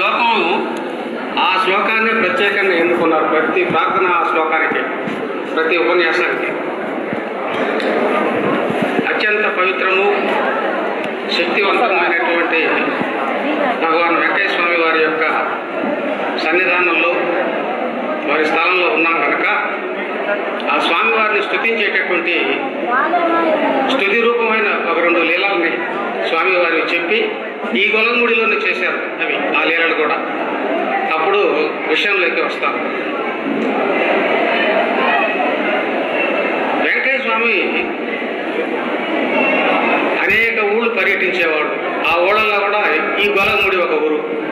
శ్లోకము ఆ శ్లోకాన్ని ప్రత్యేకంగా ఎన్నుకున్నారు. ప్రతి ప్రార్థన ఆ శ్లోకానికి ప్రతి ఉపన్యాసానికి. అత్యంత పవిత్రము శక్తివంతమైనటువంటి భగవాన్ వెంకయ్య స్వామి వారి యొక్క సన్నిధానంలో వారి స్థానంలో ఉన్నాం కనుక ఆ స్వామివారిని స్థుతించేటటువంటి స్థుతి రూపమైన ఒక రెండు లీలల్ని స్వామివారికి చెప్పి ఈ గొలంగుడిలోనే చేశారు అవి ఆ లీలలు కూడా. అప్పుడు విషయంలోకి వస్తాం. వెంకయ్య స్వామి అనేక ఊళ్ళు పర్యటించేవాడు. ఆ ఊళ్ళల్లో కూడా ఈ గొలంగుడి ఒక ఊరు.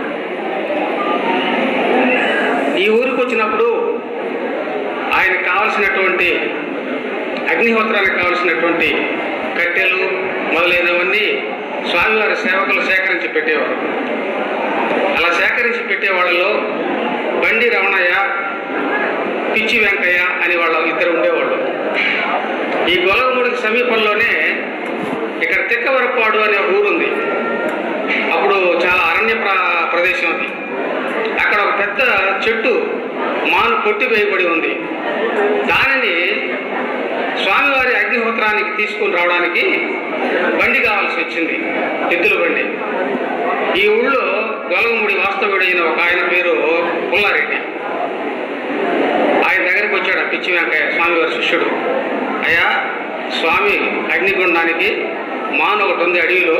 ఈ ఊరికి వచ్చినప్పుడు ఆయన కావలసినటువంటి అగ్నిహోత్రానికి కావలసినటువంటి కట్టెలు మొదలైనవన్నీ స్వామివారి సేవకులు సేకరించి పెట్టేవారు. అలా సేకరించి పెట్టే వాళ్ళలో బండి రమణయ్య పిచ్చి వెంకయ్య అని వాళ్ళ ఇద్దరు ఉండేవాళ్ళు. ఈ గొలగముడికి సమీపంలోనే ఇక్కడ తిక్కవరపాడు అనే ఊరుంది. అప్పుడు చాలా అరణ్య ప్రదేశం అది. అక్కడ ఒక పెద్ద చెట్టు మాను కొట్టి వేయబడి ఉంది. దానిని స్వామివారి అగ్నిహోత్రానికి తీసుకుని రావడానికి బండి కావాల్సి వచ్చింది. ఎద్దుల బండి. ఈ ఊళ్ళో గొలగముడి వాస్తవుడైన ఒక ఆయన పేరు పుల్లారెడ్డి. ఆయన దగ్గరికి వచ్చాడు ఆ పిచ్చి వెంకయ్య స్వామివారి శిష్యుడు. అయ్యా స్వామి అగ్నిగుండానికి మాన్ ఒకటి ఉంది అడవిలో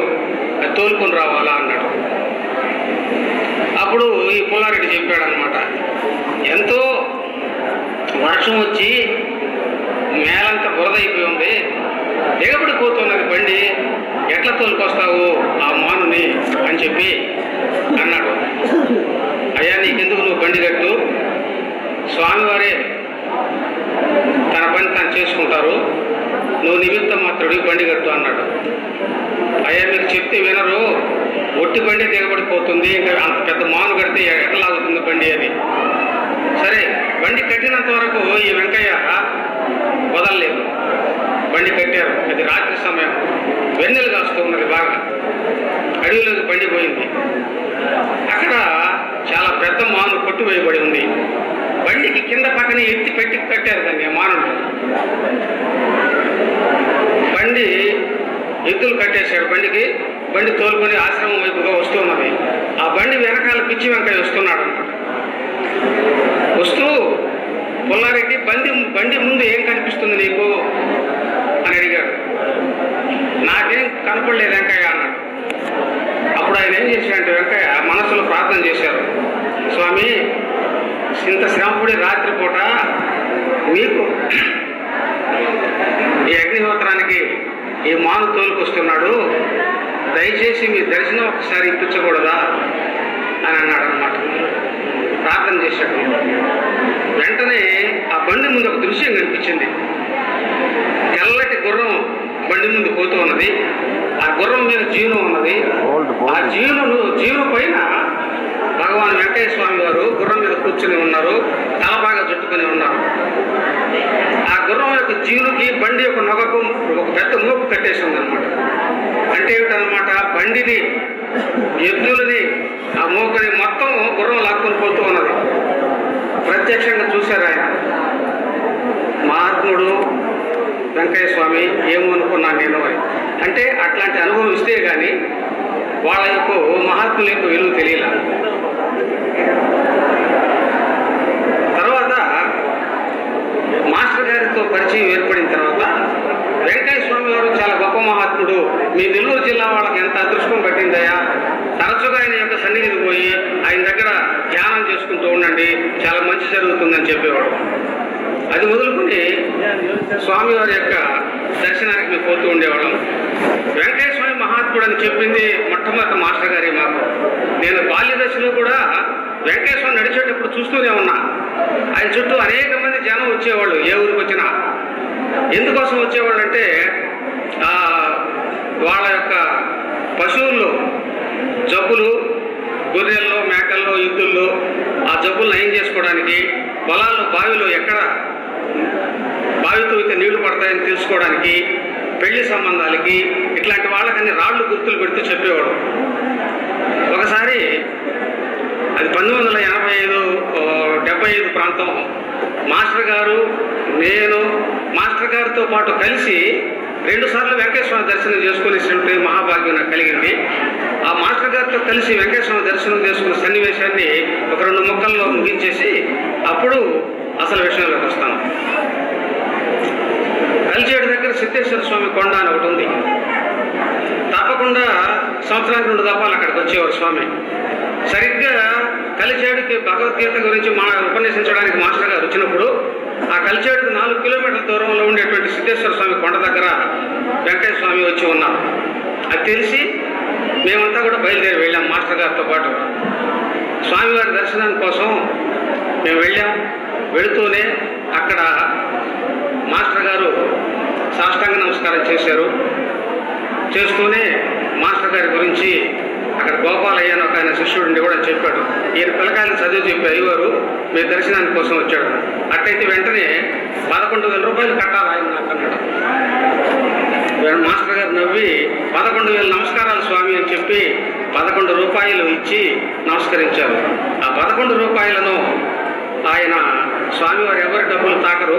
అది తోలుకొని రావాలా అన్నాడు. అప్పుడు ఈ పుల్లారెడ్డి చెప్పాడు అనమాట ఎంతో వర్షం వచ్చి మేలంతా బురద అయిపోయి ఉంది. దిగబడిపోతున్నది బండి ఎట్లా తోలుకొస్తావు ఆ మానుని అని చెప్పి అన్నాడు. అయ్యా నీకెందుకు నువ్వు బండి కట్టు? స్వామివారే తన పని తను చేసుకుంటారు. నువ్వు నిమిత్తం మాత్రుడికి బండి కట్టు అన్నాడు. అయ్యా మీరు చెప్తే వినరు. ఒట్టి బండి దిగబడిపోతుంది. ఇంకా అంత పెద్ద మాను కడితే ఎట్లా లాగుతుంది బండి అని సరే బండి కట్టినంత వరకు ఈ వెంకయ్య వదలలేదు. బండి కట్టారు. అది రాత్రి సమయం. వెన్నెలు కాస్తూ ఉన్నది బాగా. అడవిలోకి బండి పోయింది. అక్కడ చాలా పెద్ద మాను కొట్టువేయబడి ఉంది. బండికి కింద పక్కన ఎత్తి పెట్టి కట్టారు దాన్ని ఆ మానుడు బండి ఎద్దులు కట్టేశాడు బండికి బండి తోలుకొని ఆశ్రమం వైపుగా వస్తున్నది. ఆ బండి వెనకాల పిచ్చి వెంకయ్య వస్తున్నాడు అనమాట వస్తూ పుల్లారెడ్డి బండి బండి ముందు ఏం కనిపిస్తుంది నీకు? అడిగాడు నాకేం కనపడలేదు వెంకయ్య అన్నాడు. అప్పుడు ఆయన ఏం చేశాడంటే వెంకయ్య మనసులో ప్రార్థన చేశారు. స్వామి ఇంత శ్రమపడి రాత్రిపూట మీకు ఈ అగ్నిహోత్రానికి ఈ మాను తోలుకొస్తున్నాడు. దయచేసి మీ దర్శనం ఒకసారి ఇప్పించకూడదా అని అన్నాడు అనమాట ప్రార్థన చేశాడు. వెంటనే ఆ బండి ముందు ఒక దృశ్యం కనిపించింది. తెల్లటి గుర్రం బండి ముందు పోతూ ఉన్నది. ఆ గుర్రం మీద జీవనం ఉన్నది. ఆ జీవను జీవనం పైన భగవాన్ వెంకయ్య స్వామి వారు గుర్రం మీద కూర్చుని ఉన్నారు. తల బాగా చుట్టుకొని ఉన్నారు. ఆ గుర్రం యొక్క జీవునికి బండి యొక్క నొగకు ఒక పెద్ద మోపు కట్టేసి ఉందన్నమాట అంటే ఏమిటనమాట బండిని ఎద్దులని ఆ మోకని మొత్తం గుర్రం లాక్కొని పోతూ ఉన్నది ప్రత్యక్షంగా చూశారు ఆయన మహాత్ముడు వెంకయ్య స్వామి ఏమో నేను అని. అంటే అట్లాంటి అనుభవం ఇస్తే కానీ వాళ్ళ యొక్క మహాత్ముల యొక్క విలువ తెలియలే. తర్వాత మాస్టర్ గారితో పరిచయం ఏర్పడిన తర్వాత వెంకయ్య స్వామి గారు చాలా గొప్ప మహాత్ముడు. మీ నెల్లూరు జిల్లా వాళ్ళకి ఎంత అదృష్టం పట్టిందయ్యా? తరచుగా ఆయన యొక్క సన్నిధికి పోయి ఆయన దగ్గర ధ్యానం చేసుకుంటూ ఉండండి. చాలా మంచి జరుగుతుందని చెప్పేవాడు. అది మొదలుకొని స్వామివారి యొక్క దర్శనానికి మేము పోతూ ఉండేవాళ్ళం. వెంకటేశ్వరి స్వామి మహాత్ముడు అని చెప్పింది మొట్టమొదటి మాస్టర్ గారి మాకు. నేను బాల్య దశలో కూడా వెంకటేశ్వరం నడిచేటప్పుడు చూస్తూనే ఉన్నా. ఆయన చుట్టూ అనేక మంది జనం వచ్చేవాళ్ళు ఏ ఊరికి వచ్చినా. ఎందుకోసం వచ్చేవాళ్ళు అంటే వాళ్ళ యొక్క పశువుల్లో జబ్బులు గొర్రెల్లో మేకల్లో ఎద్దుల్లో ఆ జబ్బులు నయం చేసుకోవడానికి పొలాల్లో బావిలో ఎక్కడ బావితో అయితే నీళ్ళు పడతాయని తెలుసుకోవడానికి పెళ్ళి సంబంధాలకి ఇట్లాంటి వాళ్ళకన్నీ రాళ్ళు గుర్తులు పెడుతూ చెప్పేవాడు. ఒకసారి అది పంతొమ్మిది వందల యాభై ఐదు డెబ్బై ఐదు ప్రాంతం మాస్టర్ గారు నేను మాస్టర్ గారితో పాటు కలిసి రెండుసార్లు వెంకటేశ్వర దర్శనం చేసుకునేసినట్టు మహాభాగ్యం నాకు కలిగింది. ఆ మాస్టర్ గారితో కలిసి వెంకటేశ్వర దర్శనం చేసుకున్న సన్నివేశాన్ని ఒక రెండు ముక్కల్లో ముగించేసి అప్పుడు అసలు విషయంలోకి వస్తాను. కలిచేడు దగ్గర సిద్ధేశ్వర స్వామి కొండ అని ఒకటి ఉంది. తప్పకుండా సంవత్సరానికి రెండు దఫాలు అక్కడికి వచ్చేవారు స్వామి. సరిగ్గా కలిచేడుకి భగవద్గీత గురించి మా ఉపన్యసించడానికి మాస్టర్ గారు వచ్చినప్పుడు ఆ కలిచేడుకు నాలుగు కిలోమీటర్ల దూరంలో ఉండేటువంటి సిద్ధేశ్వర స్వామి కొండ దగ్గర వెంకటేశ్వర స్వామి వచ్చి ఉన్నారు. అది తెలిసి మేమంతా కూడా బయలుదేరి వెళ్ళాం మాస్టర్ గారితో పాటు. స్వామివారి దర్శనం కోసం మేము వెళ్ళాం. వెళుతూనే అక్కడ మాస్టర్ గారు సాష్టాంగ నమస్కారం చేశారు. చేస్తూనే మాస్టర్ గారి గురించి అక్కడ గోపాలయ్య అని ఒక ఆయన శిష్యుడిని కూడా చెప్పాడు. ఈయన పిల్లకాయలు చదివి చెప్పి అయ్యవారు మీ దర్శనానికి కోసం వచ్చాడు. అట్టయితే వెంటనే పదకొండు వేల రూపాయలు కట్టాలి ఆయన నాకు అన్నాడు. మాస్టర్ గారు నవ్వి పదకొండు వేల నమస్కారాలు స్వామి అని చెప్పి పదకొండు రూపాయలు ఇచ్చి నమస్కరించారు. ఆ పదకొండు రూపాయలను ఆయన స్వామివారు ఎవరు డబ్బులు తాకరు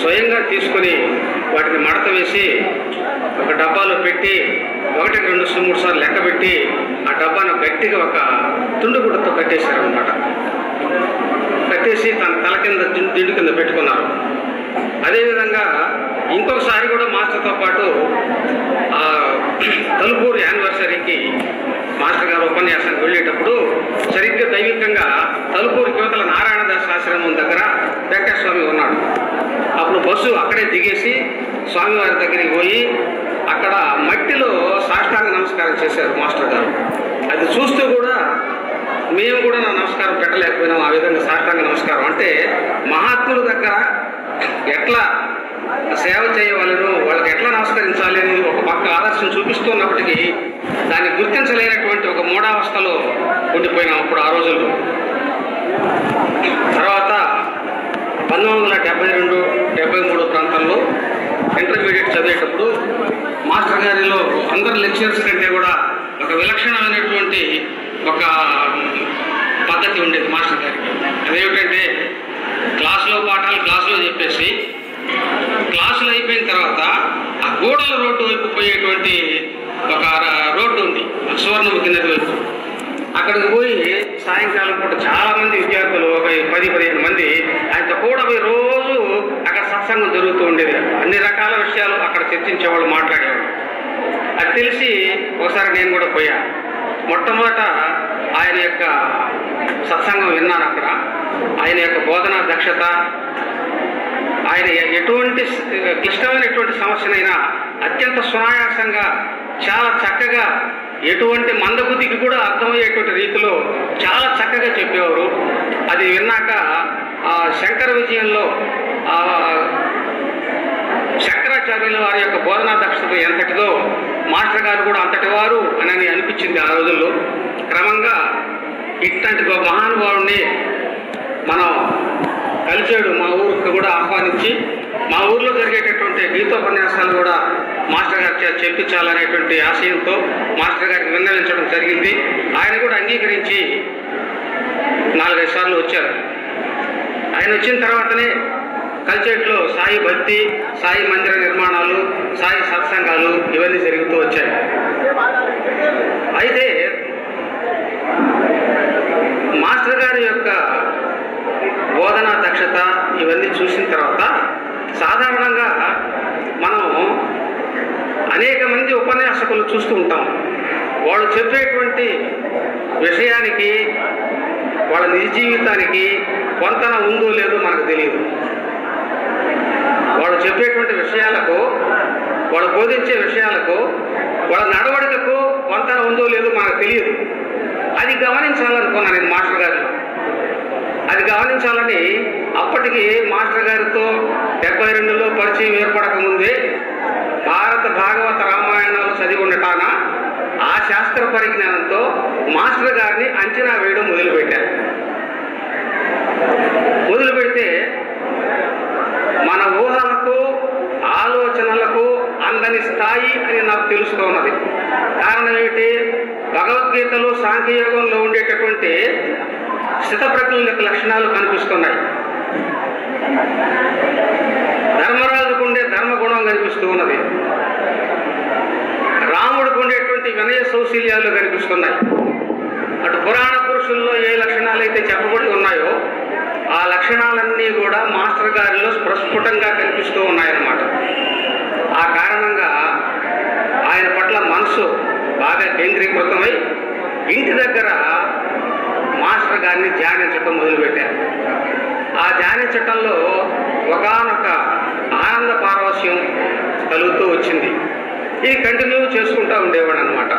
స్వయంగా తీసుకుని వాటిని మడత వేసి ఒక డబ్బాలో పెట్టి ఒకటి రెండు మూడు సార్లు లెక్క పెట్టి ఆ డబ్బాను గట్టిగా ఒక తుండుగుడ్డతో కట్టేశారనమాట కట్టేసి తన తల కింద దిండు కింద పెట్టుకున్నారు. అదేవిధంగా ఇంకొకసారి కూడా మాస్టర్తో పాటు తలుపూరు యానివర్సరీకి మాస్టర్ గారు ఉపన్యాసానికి వెళ్ళేటప్పుడు సరిగ్గా దైవికంగా తలుపూరు యువతల నారాయణదాస్ ఆశ్రమం దగ్గర వెంకటస్వామి ఉన్నాడు. అప్పుడు బస్సు అక్కడే దిగేసి స్వామివారి దగ్గరికి పోయి అక్కడ మట్టిలో సాష్టాంగ నమస్కారం చేశారు మాస్టర్ గారు. అది చూస్తూ కూడా మేము కూడా నా నమస్కారం పెట్టలేకపోయినాం ఆ విధంగా సాష్టాంగ నమస్కారం. అంటే మహాత్ముల దగ్గర ఎట్లా సేవ చేయవలను వాళ్ళకి ఎట్లా నమస్కరించాలి అని ఒక పక్క ఆదర్శం చూపిస్తున్నప్పటికీ దాన్ని గుర్తించలేనటువంటి ఒక మూఢావస్థలో ఉండిపోయినాం అప్పుడు ఆ రోజుల్లో. తర్వాత పంతొమ్మిది వందల డెబ్బై రెండు డెబ్బై మూడు ప్రాంతాల్లో ఇంటర్మీడియట్ చదివేటప్పుడు మాస్టర్ గారిలో అందరు లెక్చరర్స్ కంటే కూడా ఒక విలక్షణమైనటువంటి ఒక పద్ధతి ఉండేది మాస్టర్ గారికి. అదేమిటంటే క్లాసులో పాఠాలు క్లాసులో చెప్పేసి క్లాసులు అయిపోయిన తర్వాత ఆ గూడల రోడ్డు వైపు పోయేటువంటి ఒక రోడ్డు ఉంది సువర్ణముఖి నది వైపు. అక్కడికి పోయి సాయంకాలం పూట చాలా మంది విద్యార్థులు ఒక పది పదిహేను మంది ఆయనతో కూడా పోయి రోజు అక్కడ సత్సంగం జరుగుతూ ఉండేది. అన్ని రకాల విషయాలు అక్కడ చర్చించేవాళ్ళు మాట్లాడేవాళ్ళు. అది తెలిసి ఒకసారి నేను కూడా పోయా. మొట్టమొదట ఆయన యొక్క సత్సంగం విన్నాను అక్కడ. ఆయన యొక్క బోధనా దక్షత ఆయన ఎటువంటి క్లిష్టమైనటువంటి సమస్యనైనా అత్యంత సునాయాసంగా చాలా చక్కగా ఎటువంటి మందబుద్ధికి కూడా అర్థమయ్యేటువంటి రీతిలో చాలా చక్కగా చెప్పేవారు. అది విన్నాక ఆ శంకర విజయంలో శంకరాచార్యుల వారి యొక్క బోధనా దక్షత ఎంతటిదో మాస్టర్ గారు కూడా అంతటి వారు అని అనిపించింది ఆ రోజుల్లో. క్రమంగా ఇట్లాంటి ఒక మహానుభావుడిని మనం కలిసాడు మా ఊరికి కూడా ఆహ్వానించి మా ఊర్లో జరిగేటటువంటి గీతోపన్యాసాలు కూడా మాస్టర్ గారి చెప్పించాలనేటువంటి ఆశయంతో మాస్టర్ గారికి విన్నవించడం జరిగింది. ఆయన కూడా అంగీకరించి నాలుగైదు సార్లు వచ్చారు. ఆయన వచ్చిన తర్వాతనే కల్చేట్లో సాయి భక్తి సాయి మందిర నిర్మాణాలు సాయి సత్సంగాలు ఇవన్నీ జరుగుతూ వచ్చాయి. అయితే మాస్టర్ గారి యొక్క బోధనా దక్షత ఇవన్నీ చూసిన తర్వాత సాధారణంగా మనం అనేక మంది ఉపన్యాసకులు చూస్తూ ఉంటాం. వాళ్ళు చెప్పేటువంటి విషయానికి వాళ్ళ నిజ జీవితానికి పొంతన ఉందో లేదో మనకు తెలియదు. వాళ్ళు చెప్పేటువంటి విషయాలకు వాళ్ళు బోధించే విషయాలకు వాళ్ళ నడవడికకు పొంతన ఉందో లేదో మనకు తెలియదు. అది గమనించాలనుకున్నాను నేను మాస్టర్ గారిలో. అది గమనించాలని అప్పటికి మాస్టర్ గారితో డెబ్బై రెండులో పరిచయం ఏర్పడకముందే భారత భాగవత రామాయణాలు చదివి ఉండటాన ఆ శాస్త్ర పరిజ్ఞానంతో మాస్టర్ గారిని అంచనా వేయడం మొదలుపెట్టారు. మొదలు పెడితే మన ఊహలకు ఆలోచనలకు అందని స్థాయి అని నాకు తెలుస్తున్నది కారణం ఏమిటి? భగవద్గీతలో సాంఖ్యయోగంలో ఉండేటటువంటి స్థితప్రజ్ఞుల యొక్క లక్షణాలు కనిపిస్తున్నాయి. ధర్మరాజుకు ఉండే ధర్మగుణం కనిపిస్తూ ఉన్నది. రాముడికి ఉండేటువంటి వినయ సౌశీల్యాలు కనిపిస్తున్నాయి. అటు పురాణ పురుషుల్లో ఏ లక్షణాలు అయితే చెప్పబడి ఉన్నాయో ఆ లక్షణాలన్నీ కూడా మాస్టర్ గారిలో ప్రస్ఫుటంగా కనిపిస్తూ ఉన్నాయన్నమాట. ఆ కారణంగా ఆయన పట్ల మనసు బాగా కేంద్రీకృతమై ఇంటి దగ్గర మాస్టర్ గారిని ధ్యానించటం మొదలుపెట్టారు. ఆ ధ్యానించటంలో ఒకనొక ఆనంద పారవస్యం కలుగుతూ వచ్చింది. ఇది కంటిన్యూ చేసుకుంటూ ఉండేవాడు అనమాట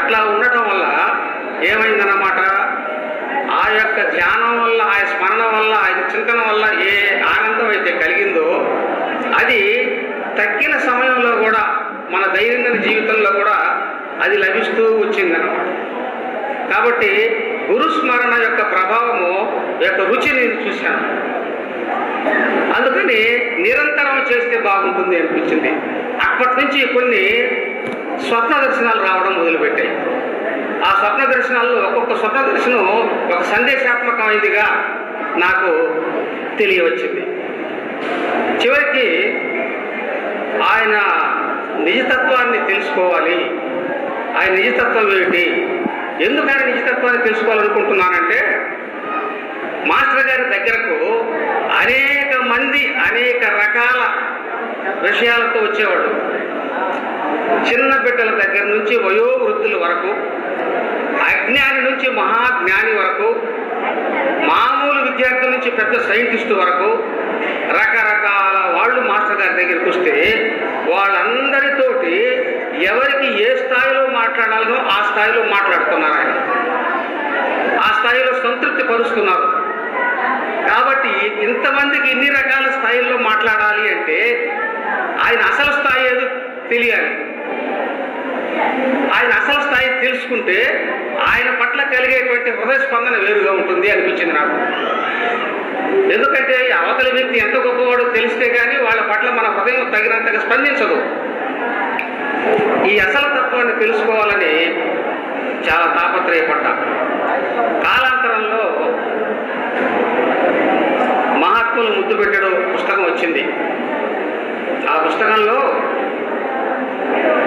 అట్లా ఉండటం వల్ల ఏమైందన్నమాట? ఆ యొక్క ధ్యానం వల్ల ఆ స్మరణ వల్ల ఆయన చింతన వల్ల ఏ ఆనందం అయితే కలిగిందో అది తక్కిన సమయంలో కూడా మన దైనందిన జీవితంలో కూడా అది లభిస్తూ వచ్చిందనమాట కాబట్టి గురుస్మరణ యొక్క ప్రభావము యొక్క రుచి నేను చూశాను. అందుకని నిరంతరం చేస్తే బాగుంటుంది అనిపించింది. అప్పటి నుంచి కొన్ని స్వప్న దర్శనాలు రావడం మొదలుపెట్టాయి. ఆ స్వప్న దర్శనాల్లో ఒక్కొక్క స్వప్న దర్శనం ఒక సందేశాత్మకమైనదిగా నాకు తెలియవచ్చింది. చివరికి ఆయన నిజతత్వాన్ని తెలుసుకోవాలి. ఆయన నిజతత్వం ఏమిటి? ఎందుకు ఆయన నిజతత్వాన్ని తెలుసుకోవాలనుకుంటున్నానంటే మాస్టర్ గారి దగ్గరకు అనేక మంది అనేక రకాల విషయాలతో వచ్చేవాడు చిన్న బిడ్డల దగ్గర నుంచి వయోవృద్ధుల వరకు అజ్ఞాని నుంచి మహాజ్ఞాని వరకు మామూలు విద్యార్థుల నుంచి పెద్ద సైంటిస్టు వరకు రకరకాల వాళ్ళు మాస్టర్ గారి దగ్గరికి వస్తే వాళ్ళందరితోటి ఎవరికి ఏ స్థాయిలో మాట్లాడాలో ఆ స్థాయిలో మాట్లాడుతున్నారు ఆయన. ఆ స్థాయిలో సంతృప్తి పరుస్తున్నారు. కాబట్టి ఇంతమందికి ఇన్ని రకాల స్థాయిల్లో మాట్లాడాలి అంటే ఆయన అసలు స్థాయి ఏదో? తెలియాలి. తెలుసుకుంటే ఆయన పట్ల కలిగేటువంటి హృదయ స్పందన వేరుగా ఉంటుంది అనిపించింది నాకు. ఎందుకంటే ఈ అవతలి వ్యక్తి ఎంత గొప్పవాడో తెలిస్తే కానీ వాళ్ళ పట్ల మన హృదయం తగినంతగా స్పందించదు. ఈ అసలు తత్వాన్ని తెలుసుకోవాలని చాలా తాపత్రయపడ్డా. కాలాంతరంలో మహాత్ములు ముద్దు పెట్టడం పుస్తకం వచ్చింది. ఆ పుస్తకంలో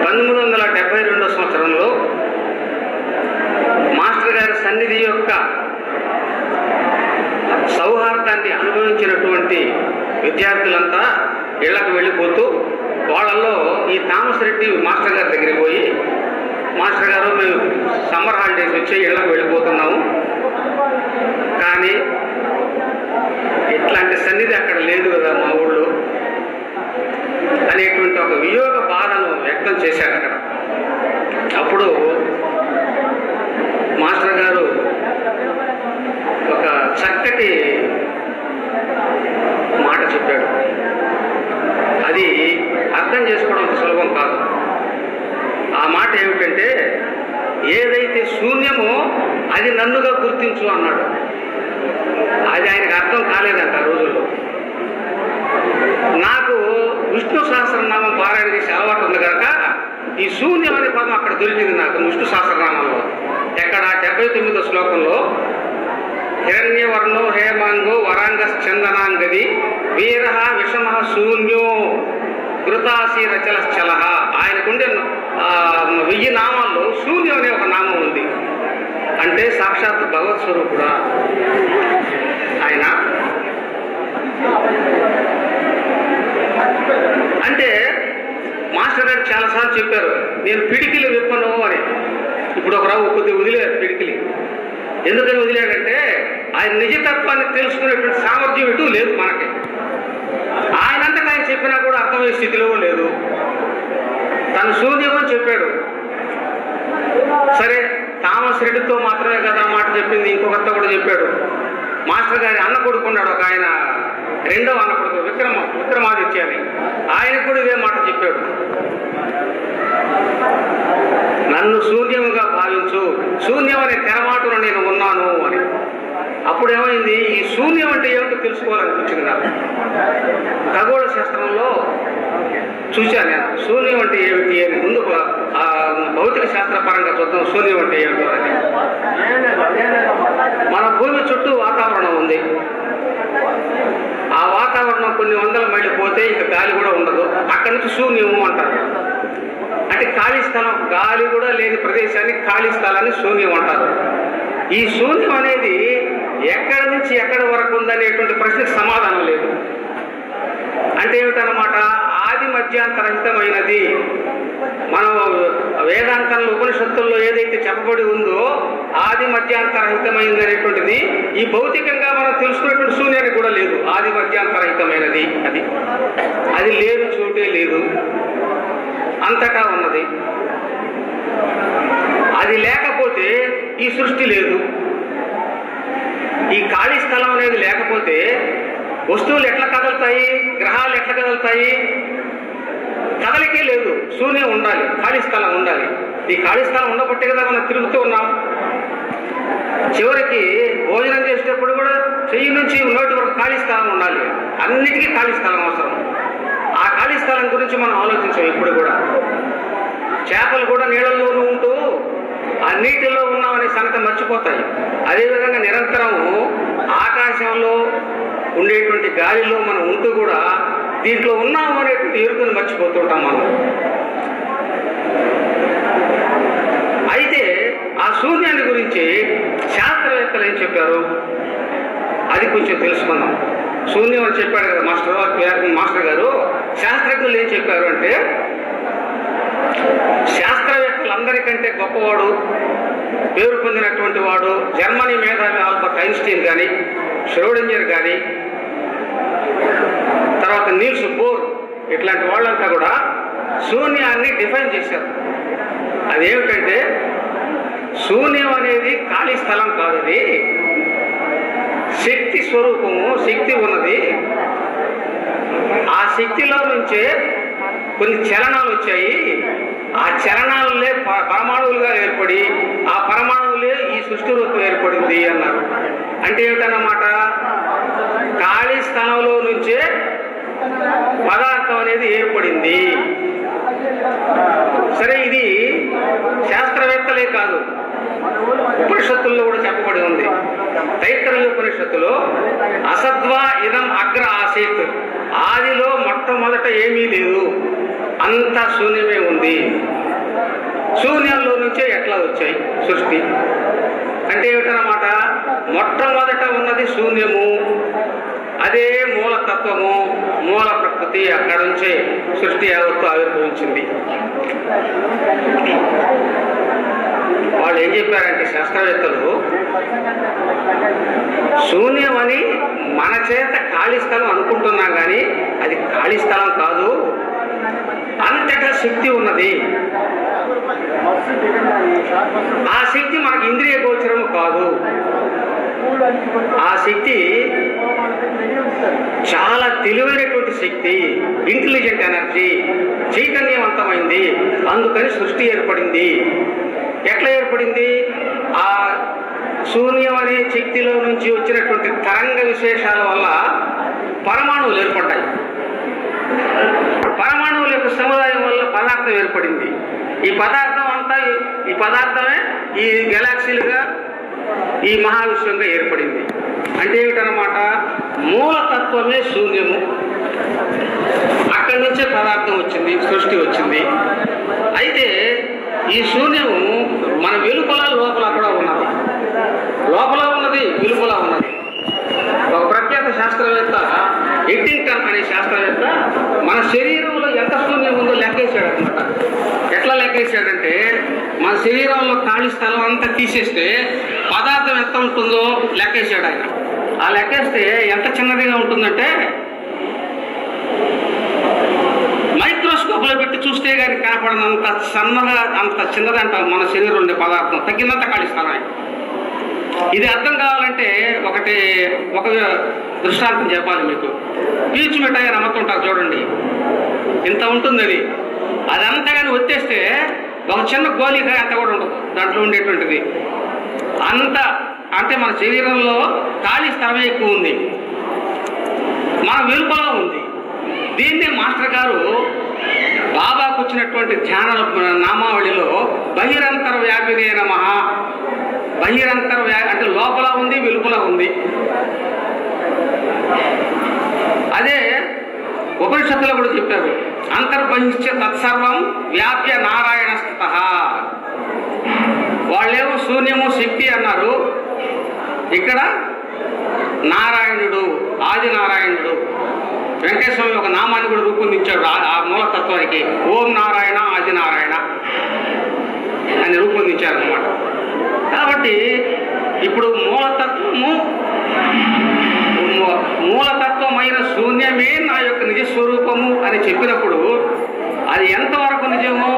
పంతొమ్మిది వందల డెబ్బై రెండో సంవత్సరంలో మాస్టర్ గారి సన్నిధి యొక్క సౌహార్దాన్ని అనుభవించినటువంటి విద్యార్థులంతా ఇళ్ళకు వెళ్ళిపోతూ వాళ్ళల్లో ఈ థామస్ రెడ్డి మాస్టర్ గారి దగ్గరికి పోయి మాస్టర్ గారు మేము సమ్మర్ హాలిడేస్ వచ్చి ఇళ్ళకు వెళ్ళిపోతున్నాము. కానీ ఇట్లాంటి సన్నిధి అక్కడ లేదు కదా మా ఊళ్ళో అనేటువంటి ఒక వియోగ బాధను వ్యక్తం చేశారు అక్కడ. అప్పుడు రామకృష్ణ గారు ఒక చక్కటి మాట చెప్పాడు. అది అర్థం చేసుకోవడం సులభం కాదు. ఆ మాట ఏమిటంటే ఏదైతే శూన్యమో అది నన్నుగా గుర్తించు అన్నాడు. అది ఆయనకు అర్థం కాలేదంట ఆ రోజుల్లో. నాకు విష్ణు సహస్రనామం పారాయణ చేసే అలవాటు ఉంది కనుక ఈ శూన్యం అనే పదం అక్కడ దొరికింది నాకు విష్ణు సహస్రనామంలో. ఎక్కడ డెబ్బై తొమ్మిదో శ్లోకంలో హిరణ్యవర్ణో హేమాంగో వరాంగశ్చందనాంగది వీర విషమ శూన్యో కృతాశీర చల ఆయనకుండే వెయ్యి నామాల్లో శూన్యం అనే ఒక నామం ఉంది. అంటే సాక్షాత్ భగవత్ స్వరూపుడా. ఆయన అంటే మాస్టర్ గారు చాలాసార్లు చెప్పారు నేను పిడికిలు విప్పను అని. ఇప్పుడు ఒక రావు కొద్దిగా వదిలేరు పిడికిలి ఎందుకని వదిలేడంటే ఆయన నిజతత్వాన్ని తెలుసుకునేటువంటి సామర్థ్యం ఎటు లేదు మనకి. ఆయనంతకు ఆయన చెప్పినా కూడా అర్థమయ్యే స్థితిలో లేదు. తను శూన్యమని చెప్పాడు. సరే థామస్ రెడ్డితో మాత్రమే కదా ఆ మాట చెప్పింది ఇంకొకరితో కూడా చెప్పాడు. మాస్టర్ గారి అన్న కొడుకున్నాడు ఒక ఆయన రెండవ అన్న కొడుకు విక్రమ విక్రమాదిత్య అని. ఆయన కూడా ఇదే మాట చెప్పాడు. నన్ను శూన్యముగా భావించు. శూన్యం అనే తెరమాటును నేను ఉన్నాను అని. అప్పుడు ఏమైంది ఈ శూన్యం అంటే ఏమిటో తెలుసుకోవాలనిపించింది నాకు. ఖగోళ శాస్త్రంలో చూశాను నేను. శూన్యం అంటే ఏమిటి అని ముందు భౌతిక శాస్త్ర పరంగా చూద్దాం. శూన్యం అంటే ఏమిటో అని. మన భూమి చుట్టూ వాతావరణం ఉంది. ఆ వాతావరణం కొన్ని వందల పోతే ఇక గాలి కూడా ఉండదు. అక్కడి నుంచి శూన్యము అంటారు. అంటే ఖాళీ స్థలం గాలి కూడా లేని ప్రదేశాన్ని ఖాళీ స్థలాన్ని శూన్యం అంటారు. ఈ శూన్యం అనేది ఎక్కడి నుంచి ఎక్కడి వరకు ఉందనేటువంటి ప్రశ్నకు సమాధానం లేదు. అంటే ఏమిటనమాట ఆది మధ్యాంతరహితమైనది. మనం వేదాంతంలో ఉపనిషత్తుల్లో ఏదైతే చెప్పబడి ఉందో ఆది మధ్యాంతరహితమైనది అనేటువంటిది ఈ భౌతికంగా మనం తెలుసుకున్నటువంటి శూన్యానికి కూడా లేదు. ఆది మధ్యాంతరహితమైనది అది. అది లేదు చోటే లేదు. అంతటా ఉన్నది. అది లేకపోతే ఈ సృష్టి లేదు. ఈ ఖాళీ స్థలం అనేది లేకపోతే వస్తువులు ఎట్లా కదులుతాయి? గ్రహాలు ఎట్లా కదులుతాయి? కదలికే లేదు. శూన్యం ఉండాలి. ఖాళీ స్థలం ఉండాలి. ఈ ఖాళీ స్థలం ఉండబట్టే కదా మనం తిరుగుతూ ఉన్నాం. చివరికి భోజనం చేసేటప్పుడు కూడా చెయ్యి నుంచి నోటి వరకు ఖాళీ స్థలం ఉండాలి. అన్నిటికీ ఖాళీ స్థలం అవసరం. ఖాళీ స్థలం గురించి మనం ఆలోచించాం ఇప్పుడు కూడా. చేపలు కూడా నీళ్ళల్లోనూ ఉంటూ ఆ నీటిలో ఉన్నామనే సంగతి మర్చిపోతాయి. అదేవిధంగా నిరంతరము ఆకాశంలో ఉండేటువంటి గాలిలో మనం ఉంటూ కూడా దీంట్లో ఉన్నాము అనేటువంటి ఎరుకను మర్చిపోతుంటాం మనం. అయితే ఆ శూన్యాన్ని గురించి శాస్త్రవేత్తలు ఏం చెప్పారు? అది కొంచెం తెలుసుకుందాం. శూన్యం అని చెప్పాడు కదా మాస్టర్ మాస్టర్ గారు. శాస్త్రజ్ఞులు ఏం చెప్పారు అంటే శాస్త్రవేత్తలందరికంటే గొప్పవాడు పేరు పొందినటువంటి వాడు జర్మనీ మేధావి ఆల్బర్ట్ ఐన్స్టీన్ కానీ ష్రోడింజర్ కానీ తర్వాత నీల్స్ బోర్ ఇట్లాంటి వాళ్ళంతా కూడా శూన్యాన్ని డిఫైన్ చేశారు. అదేమిటంటే శూన్యం అనేది ఖాళీ స్థలం కాదు అది శక్తి స్వరూపము శక్తి ఉన్నది. ఆ శక్తిలో నుంచే కొన్ని చలనాలు వచ్చాయి. ఆ చలనాలే ప- పరమాణువులుగా ఏర్పడి ఆ పరమాణువులే ఈ సృష్టి రూపం ఏర్పడింది అన్నారు. అంటే ఏమిటన్నమాట? ఖాళీ స్థలంలో నుంచే పదార్థం అనేది ఏర్పడింది. సరే ఇది శాస్త్రవేత్తలే కాదు ఉపనిషత్తుల్లో కూడా చెప్పబడి ఉంది. తైత్తరీయ ఉపనిషత్తులో అసద్వా ఇదం అగ్ర ఆసీత్. ఆదిలో మొట్టమొదట ఏమీ లేదు. అంతా శూన్యమే ఉంది. శూన్యంలో నుంచే ఎట్లా వచ్చాయి? సృష్టి. అంటే ఏమిటనమాట మొట్టమొదట ఉన్నది శూన్యము. అదే మూలతత్వము మూల ప్రకృతి అక్కడ నుంచే సృష్టి యావత్తు ఆవిర్భవించింది? వాళ్ళు ఏం చెప్పారంటే శాస్త్రవేత్తలు శూన్యం అని మన చేత ఖాళీ స్థలం అనుకుంటున్నాం కానీ అది ఖాళీ స్థలం కాదు. అంతటా శక్తి ఉన్నది. ఆ శక్తి మనకు ఇంద్రియ గోచరం కాదు. ఆ శక్తి చాలా తెలివైనటువంటి శక్తి ఇంటెలిజెంట్ ఎనర్జీ చైతన్యవంతమైంది. అందుకని సృష్టి ఏర్పడింది. ఎట్లా ఏర్పడింది? ఆ శూన్యం అనే శక్తిలో నుంచి వచ్చినటువంటి తరంగ విశేషాల వల్ల పరమాణువులు ఏర్పడ్డాయి. పరమాణువుల యొక్క సముదాయం వల్ల పదార్థం ఏర్పడింది. ఈ పదార్థం అంతా ఈ పదార్థమే ఈ గెలాక్సీలుగా ఈ మహావిశ్వంగా ఏర్పడింది. అంటే ఏమిటనమాట మూలతత్వమే శూన్యము. అక్కడి నుంచే పదార్థం వచ్చింది సృష్టి వచ్చింది. అయితే ఈ శూన్యము మన వెలుపల లోపల కూడా ఉన్నది. లోపల ఉన్నది వెలుపల ఉన్నది. ఒక ప్రఖ్యాత శాస్త్రవేత్త ఎడ్డింగ్టన్ అనే శాస్త్రవేత్త మన శరీరంలో ఎంత శూన్యం ఉందో లెక్కేశాడు అనమాట ఎట్లా లెక్కేశాడంటే మన శరీరంలో ఖాళీ స్థలం అంతా తీసేస్తే పదార్థం ఎంత ఉంటుందో లెక్కేశాడు ఆయన. ఆ లెక్కేస్తే ఎంత చిన్నదిగా ఉంటుందంటే మైక్రోస్కోప్లో పెట్టి చూస్తే కానీ కనపడనంత సన్నగా అంత చిన్నదంట మన శరీరంలో ఉండే పదార్థం. తగ్గినంత ఖాళీ ఆయన. ఇది అర్థం కావాలంటే ఒకటి ఒక దృష్టాంతం చెప్పాలి మీకు. పీచు మిఠాయి అని అమ్ముతుంటారు చూడండి. ఇంత ఉంటుందని. అదంతా కానీ వచ్చేస్తే ఒక చిన్న గోళీకాయ అంత కూడా ఉండదు. దాంట్లో ఉండేటువంటిది. అంత అంటే మన శరీరంలో ఖాళీ స్థలమే ఎక్కువ ఉంది. మన వెలుపల ఉంది. దీన్నే మాస్టర్ గారు బాబాకు వచ్చినటువంటి ధ్యాన నామావళిలో బహిరంతర వ్యాపినే నమ. బహిరంతర వ్యా అంటే లోపల ఉంది వెలుపల ఉంది. అదే ఉపనిషత్తులో కూడా చెప్పారు. అంతర్బహిష్య తత్సర్వం వ్యాప్య నారాయణ స్థిత వాళ్ళేమో శూన్యము శక్తి అన్నారు. ఇక్కడ నారాయణుడు ఆది నారాయణుడు వెంకటేశ్వర స్వామి ఒక నామాన్ని కూడా రూపొందించాడు ఆ- మూలతత్వానికి. ఓం నారాయణ ఆది నారాయణ అని రూపొందించారు అనమాట కాబట్టి ఇప్పుడు మూలతత్వము మూలతత్వమైన శూన్యమే నా యొక్క నిజ స్వరూపము అని చెప్పినప్పుడు అది ఎంతవరకు నిజమో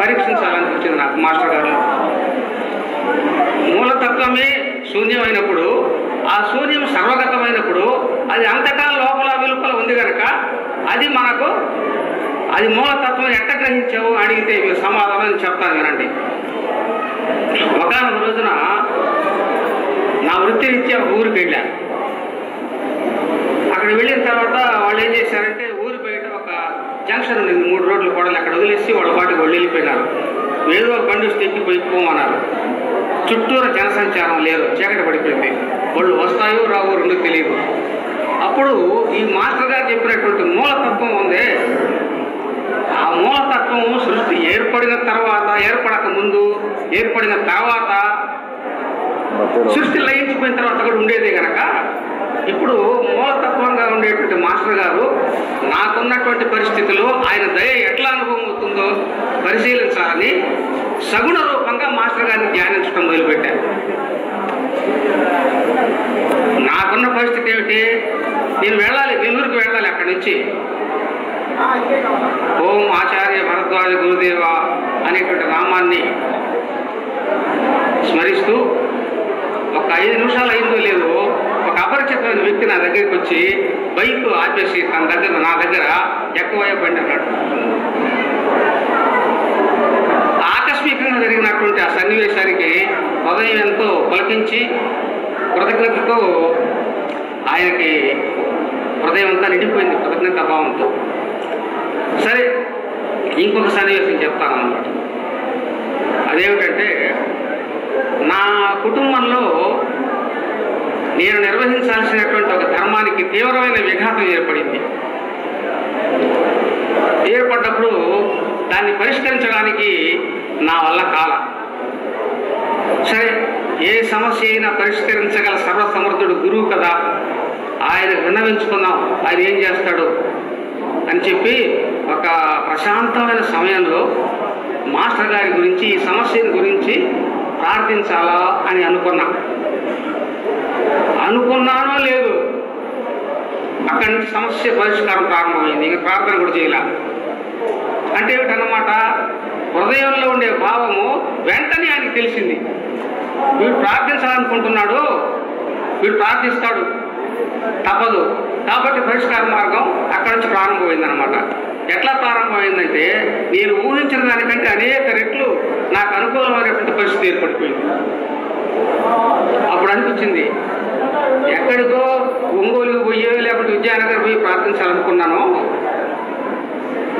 పరీక్షించాలనిపించింది నాకు మాస్టర్ గారు. మూలతత్వమే శూన్యమైనప్పుడు ఆ శూన్యం సర్వగతమైనప్పుడు అది అంతకాలం వెలుపల ఉంది కనుక అది మనకు అది మూలతత్వం ఎట్ట గ్రహించావు అడిగితే మీరు సమాధానం చెప్తాను వినండి. ఒకనొక రోజున నా వృత్తి రీత్యా ఊరికి వెళ్ళాను. అక్కడ వెళ్ళిన తర్వాత వాళ్ళు ఏం చేశారంటే ఊరి బయట ఒక జంక్షన్ ఉంది మూడు రోడ్లు కూడా అక్కడ వదిలేసి వాళ్ళ పాటికి వాళ్ళు వెళ్ళిపోయినారు. ఏదో ఒక బండి వస్తే పోయి పోమన్నారు. చుట్టూరా జనసంచారం లేదు చీకటి పడిపోయింది. వాళ్ళు వస్తాయో రావో రెండు తెలియదు. అప్పుడు ఈ మాస్టర్ గారు చెప్పినటువంటి మూలతత్వం ఉంది. ఆ మూలతత్వం సృష్టి ఏర్పడిన తర్వాత ఏర్పడక ముందు ఏర్పడిన తర్వాత సృష్టి లయించిపోయిన తర్వాత కూడా ఉండేదే గనక ఇప్పుడు మూలతత్వంగా ఉండేటువంటి మాస్టర్ గారు నాకున్నటువంటి పరిస్థితిలో ఆయన దయ ఎట్లా అనుభవం అవుతుందో పరిశీలించాలని సగుణ రూపంగా మాస్టర్ గారిని ధ్యానించడం మొదలుపెట్టాను నాకున్న పరిస్థితి ఏమిటి? నేను వెళ్ళాలి నెల్లూరుకి వెళ్ళాలి అక్కడి నుంచి. ఓం ఆచార్య భరద్వాజ గురుదేవ అనేటువంటి నామాన్ని స్మరిస్తూ ఒక ఐదు నిమిషాలు అయిందో లేదో ఒక అపరిచితమైన వ్యక్తి నా దగ్గరికి వచ్చి బైక్ ఆపేసి తన దగ్గర నా దగ్గర ఎక్కువ బండి అన్నాడు. ఆకస్మికంగా జరిగినటువంటి ఆ సన్నివేశానికి ఉదయం ఎంతో పలికించి కృతజ్ఞతతో ఆయనకి హృదయం అంతా నిండిపోయింది. కృతజ్ఞత భావంతో. సరే ఇంకొక సన్నివేశం చెప్తాను అన్నమాట. అదేమిటంటే నా కుటుంబంలో నేను నిర్వహించాల్సినటువంటి ఒక ధర్మానికి తీవ్రమైన విఘాతం ఏర్పడింది. ఏర్పడ్డప్పుడు దాన్ని పరిష్కరించడానికి నా వల్ల కాల. సరే ఏ సమస్య అయినా పరిష్కరించగల సర్వసమర్థుడు గురువు కదా. ఆయన విన్నవించుకుందాం. ఆయన ఏం చేస్తాడు అని చెప్పి ఒక ప్రశాంతమైన సమయంలో మాస్టర్ గారి గురించి ఈ సమస్యని గురించి ప్రార్థించాలా అని అనుకున్నా. అనుకున్నానో లేదు అక్కడి నుంచి సమస్య పరిష్కారం ప్రారంభమైంది. ఇంకా ప్రార్థన కూడా చేయాల. అంటే ఏమిటన్నమాట? హృదయంలో ఉండే భావము వెంటనే ఆయనకి తెలిసింది. వీడు ప్రార్థించాలనుకుంటున్నాడు వీడు ప్రార్థిస్తాడు. తప్పదు. కాబట్టి పరిష్కార మార్గం అక్కడి నుంచి ప్రారంభమైందనమాట ఎట్లా ప్రారంభమైందంటే నేను ఊహించిన దానికంటే అనేక రెట్లు నాకు అనుకూలమైనటువంటి పరిస్థితి ఏర్పడిపోయింది. అప్పుడు అనిపించింది ఎక్కడికో ఒంగోలు పోయో లేకపోతే విజయనగర్ పోయి ప్రార్థించాలనుకున్నాను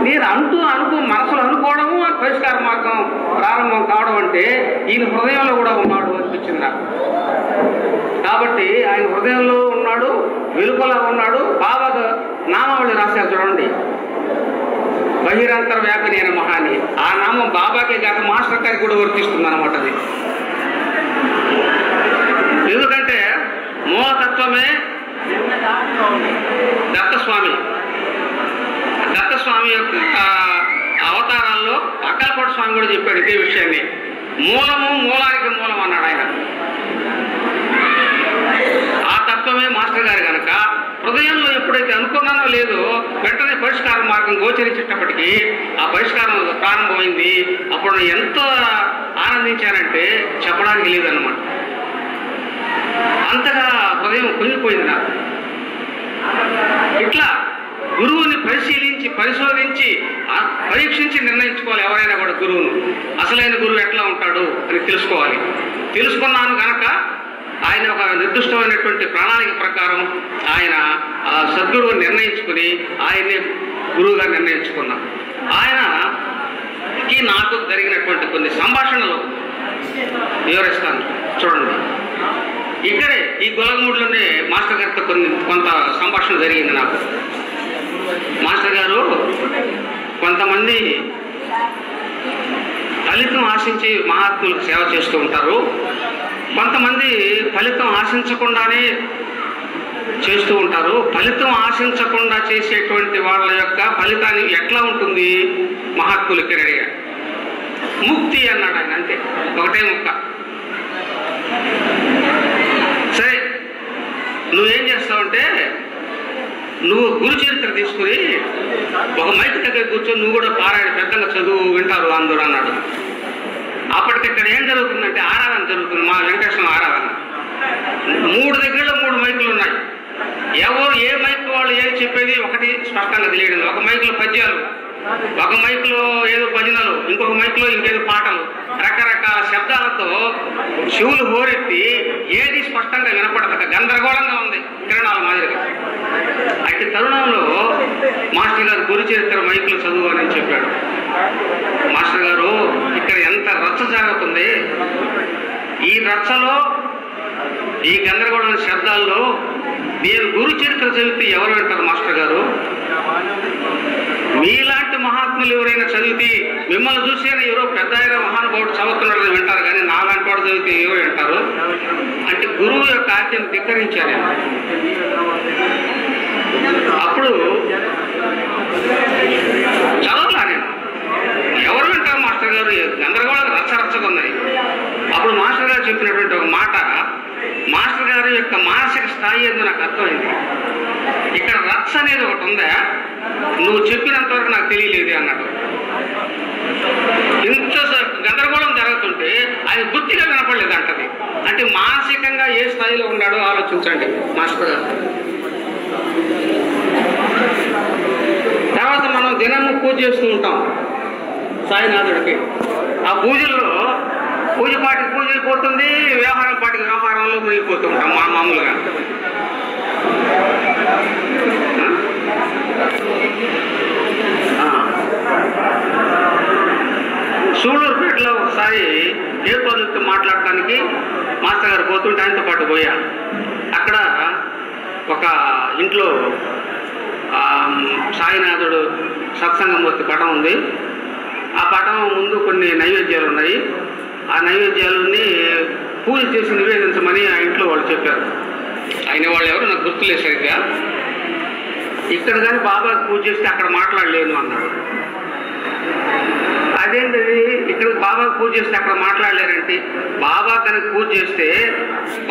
నేను అంటూ అనుకో మనసులో అనుకోవడము ఆ పరిష్కార మార్గం ప్రారంభం కావడం అంటే ఈయన హృదయంలో కూడా ఉన్నాడు అనిపించింది నాకు. కాబట్టి ఆయన హృదయంలో ఉన్నాడు వెలుపల ఉన్నాడు. బాబా నామావళి రాశారు చూడండి. బహిరంతర వ్యాపి అయిన మహాని. ఆ నామం బాబాకే కాక మాస్టర్ గారికి కూడా వర్తిస్తుంది అనమాట అది. ఎందుకంటే మూలతత్వమే దత్తస్వామి. దత్తస్వామి యొక్క అవతారాల్లో అక్కలకోట స్వామి కూడా చెప్పాడు ఇదే విషయాన్ని మూలము మూలానికి మూలం అన్నాడు ఆయన. ఆ తత్వమే మాస్టర్ గారు కనుక హృదయంలో ఎప్పుడైతే అనుకున్నానో లేదో వెంటనే పరిష్కార మార్గం గోచరించేటప్పటికీ ఆ పరిష్కారం ప్రారంభమైంది. అప్పుడు ఎంతో ఎంత ఆనందించానంటే చెప్పడానికి లేదన్నమాట. అంతగా హృదయం కుంగిపోయింది నాకు. ఇట్లా గురువుని పరిశీలించి పరిశోధించి పరీక్షించి నిర్ణయించుకోవాలి ఎవరైనా కూడా గురువును. అసలైన గురువు ఎట్లా ఉంటాడు అని తెలుసుకోవాలి. తెలుసుకున్నాను కనుక ఆయన ఒక నిర్దిష్టమైనటువంటి ప్రణాళిక ప్రకారం ఆయన ఆ సద్గురువుని నిర్ణయించుకుని ఆయన్ని గురువుగా నిర్ణయించుకున్నా ఆయనకి నాకు జరిగినటువంటి కొన్ని సంభాషణలు వివరిస్తాను. చూడండి. ఇక్కడే ఈ గొలగమూడిలోనే మాస్టర్ గారితో కొన్ని కొంత సంభాషణ జరిగింది నాకు. మాస్టర్ గారు కొంతమంది ఫలితం ఆశించి మహాత్ములకు సేవ చేస్తూ ఉంటారు. కొంతమంది ఫలితం ఆశించకుండానే చేస్తూ ఉంటారు. ఫలితం ఆశించకుండా చేసేటువంటి వాళ్ళ యొక్క ఫలితాన్ని ఎట్లా ఉంటుంది? మహాత్ములకి అడిగా ముక్తి అన్నాడు ఆయన అంతే. ఒకటే ముక్క. సరే నువ్వేం చేస్తావంటే నువ్వు గురు చరిత్ర తీసుకుని ఒక మైక్ దగ్గర కూర్చొని నువ్వు కూడా పారాయణ పెద్దగా చదువు వింటారు అందరూ అన్నాడు. అప్పటికక్కడ ఏం జరుగుతుందంటే ఆరాధన జరుగుతుంది మా వెంకటేశ్వరం ఆరాధన. మూడు దగ్గరలో మూడు మైకులు ఉన్నాయి. ఎవరు ఏ మైక్ వాళ్ళు ఏం చెప్పేది ఒకటి స్పష్టంగా తెలియడం ఒక మైకులో పద్యాలు ఒక మైకులో ఏదో భజనలు ఇంకొక మైకులో ఇంకేదో పాటలు. రకరకాల శబ్దాలతో చెవులు హోరెత్తి ఏది స్పష్టంగా వినపడదు గందరగోళంగా ఉంది కిరణాల మాదిరిగా. అయితే తరుణంలో మాస్టర్ గారు గురు చరిత్ర మైకులు చదువు అని చెప్పాడు. మాస్టర్ గారు ఇక్కడ ఎంత రచ్చ జరుగుతుంది? ఈ రచ్చలో ఈ గందరగోళం శబ్దాల్లో నేను గురు చరిత్ర చదివితే ఎవరు వింటారు మాస్టర్ గారు? మీలాంటి మహాత్ములు ఎవరైనా చదివితే మిమ్మల్ని చూసేనే ఎవరో పెద్ద ఆయన మహానుభావుడు చదువుతున్నాడని వింటారు కానీ నాలాంటి వాడు చదివితే ఎవరు వింటారు? అంటే గురువు యొక్క ఆజ్ఞను ధిక్కరించారు అప్పుడు చదవలా నేను. ఎవరు వింటారు మాస్టర్ గారు? గందరగోళం రచ్చ రచ్చగా ఉన్నాయి. అప్పుడు మాస్టర్ గారు చెప్పినటువంటి ఒక మాట మాస్టర్ గారి యొక్క మానసిక స్థాయి అందు నాకు అర్థమైంది. ఇక్కడ రచ్చ అనేది ఒకటి ఉందా? నువ్వు చెప్పినంత వరకు నాకు తెలియలేదు అన్నాడు. ఇంత గందరగోళం జరుగుతుంటే అది బుద్ధిగా వినపడలేదు అంటది అంటే మానసికంగా ఏ స్థాయిలో ఉన్నాడో ఆలోచించండి మాస్టర్ గారు. తర్వాత మనం దినము పూజ చేస్తూ ఉంటాం సాయినాథుడికి. ఆ పూజల్లో పూజ పాటికి పూజ పోతుంది వ్యవహారం పాటికి వ్యవహారంలో మునిగిపోతూ ఉంటాం మా మామూలుగా. సూళ్ళూరుపేటలో ఒకసారి హేతులతో మాట్లాడటానికి మాస్టర్ గారు పోతుంటే ఆయనతో పాటు పోయా. అక్కడ ఒక ఇంట్లో సాయినాథుడు సాయినాథుడు సత్సంగమూర్తి పటం ఉంది. ఆ పటం ముందు కొన్ని నైవేద్యాలు ఉన్నాయి. ఆ నైవేద్యాలని పూజ చేసి నివేదించమని ఆ ఇంట్లో వాళ్ళు చెప్పారు. అయిన వాళ్ళు ఎవరు? నాకు గుర్తులేదు సరిగ్గా. ఇక్కడ కానీ బాబా పూజ చేస్తే అక్కడ మాట్లాడలేను అన్నాడు. అదేంటది ఇక్కడ బాబా పూజ చేస్తే అక్కడ మాట్లాడలేరంటే బాబా కనుక పూజ చేస్తే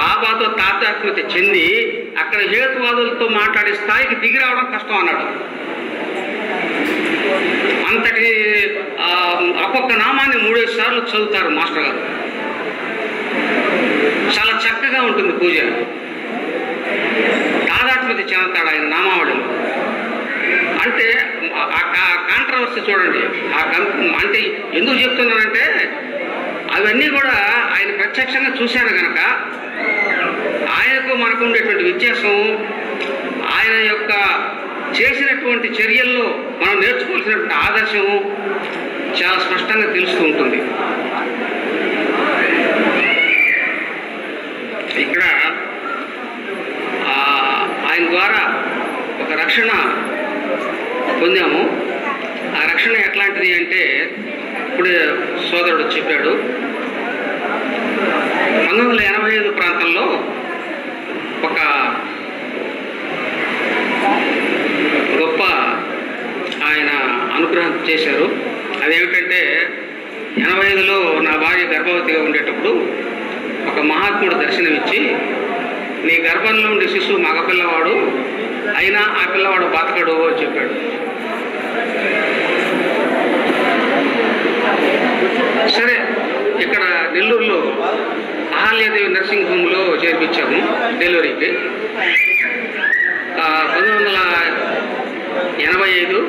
బాబాతో తాతాత్మ్యత చెంది అక్కడ హేతువాదులతో మాట్లాడే స్థాయికి దిగి రావడం కష్టం అన్నాడు. అంతటి ఒక్కొక్క నామాన్ని మూడే సార్లు చదువుతారు మాస్టర్ గారు. చాలా చక్కగా ఉంటుంది పూజ. తాదాత్మ్యత చెందుతాడు ఆయన నామావళి. అంటే ఆ కాంట్రవర్సీ చూడండి. ఆ కం- అంటే ఎందుకు చెప్తున్నానంటే అవన్నీ కూడా ఆయన ప్రత్యక్షంగా చూశాను కనుక ఆయనకు మనకు ఉండేటువంటి వ్యత్యాసం ఆయన యొక్క చేసినటువంటి చర్యల్లో మనం నేర్చుకోవాల్సినటువంటి ఆదర్శం చాలా స్పష్టంగా తెలుస్తూ ఉంటుంది. ఇక్కడ ఆయన ద్వారా ఒక రక్షణ పొందాము. ఆ రక్షణ ఎట్లాంటిది అంటే ఇప్పుడు సోదరుడు చెప్పాడు పంతొమ్మిది వందల ఎనభై ఐదు ప్రాంతంలో ఒక గొప్ప ఆయన అనుగ్రహం చేశారు. అదేమిటంటే ఎనభై ఐదులో నా భార్య గర్భవతిగా ఉండేటప్పుడు ఒక మహాత్ముడు దర్శనమిచ్చి నీ గర్భంలో ఉండే శిశువు మగపిల్లవాడు అయినా ఆ పిల్లవాడు బతకడు అని చెప్పాడు. సరే ఇక్కడ నెల్లూరులో అహల్యాదేవి నర్సింగ్ హోమ్లో చేర్పించాము డెలివరీకి పంతొమ్మిది వందల ఎనభై ఐదు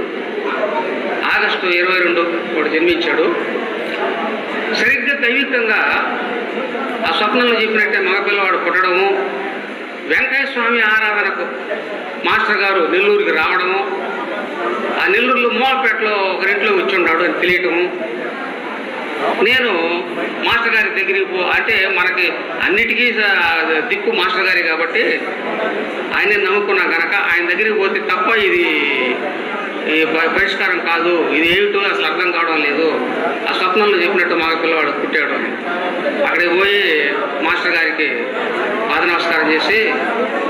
ఆగస్టు ఇరవై రెండు వాడు జన్మించాడు. సరిగ్గా దైవికంగా ఆ స్వప్నంలో చెప్పినట్టే మగపిల్లవాడు పుట్టడము వెంకటేశ్వరస్వామి స్వామి ఆరాధనకు మాస్టర్ గారు నెల్లూరుకి రావడము ఆ నెల్లూరులో మూలపేటలో ఒకరింట్లో కూర్చున్నాడు అని తెలియటము. నేను మాస్టర్ గారి దగ్గరికి పో అంటే మనకి అన్నిటికీ దిక్కు మాస్టర్ గారి కాబట్టి ఆయన్ని నమ్ముకున్నా కనుక ఆయన దగ్గరికి పోతే తప్ప ఇది ఈ పరిష్కారం కాదు. ఇది ఏమిటో అసలు అర్థం కావడం లేదు. ఆ స్వప్నంలో చెప్పినట్టు మా పిల్లవాడు పుట్టాడు. అక్కడికి పోయి మాస్టర్ గారికి నమస్కారం చేసి